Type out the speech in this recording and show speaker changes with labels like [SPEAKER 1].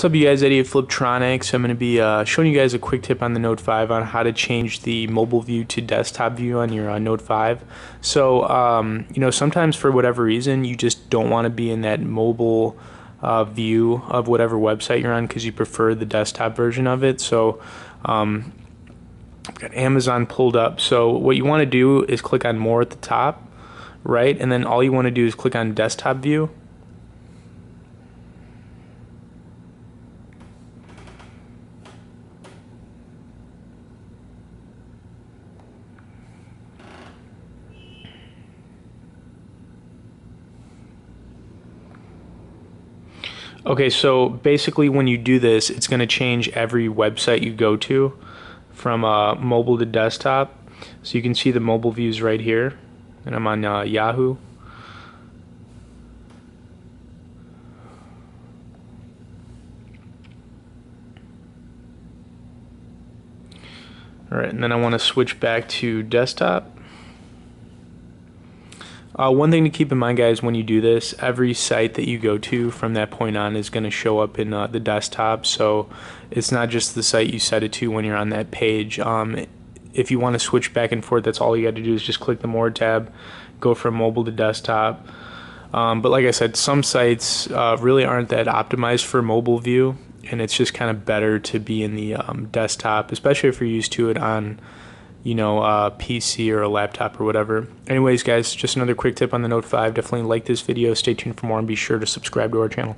[SPEAKER 1] What's up you guys, Eddie at Fliptroniks. I'm going to be uh, showing you guys a quick tip on the Note 5 on how to change the mobile view to desktop view on your uh, Note 5. So, um, you know, sometimes for whatever reason you just don't want to be in that mobile uh, view of whatever website you're on because you prefer the desktop version of it. So, um, I've got Amazon pulled up. So, what you want to do is click on More at the top, right? And then all you want to do is click on Desktop View Okay, so basically when you do this, it's going to change every website you go to from uh, mobile to desktop. So you can see the mobile views right here, and I'm on uh, Yahoo. Alright, and then I want to switch back to desktop. Uh, one thing to keep in mind, guys, when you do this, every site that you go to from that point on is going to show up in uh, the desktop. So it's not just the site you set it to when you're on that page. Um, if you want to switch back and forth, that's all you got to do is just click the More tab, go from mobile to desktop. Um, but like I said, some sites uh, really aren't that optimized for mobile view, and it's just kind of better to be in the um, desktop, especially if you're used to it on you know, uh, a PC or a laptop or whatever. Anyways, guys, just another quick tip on the Note 5. Definitely like this video. Stay tuned for more and be sure to subscribe to our channel.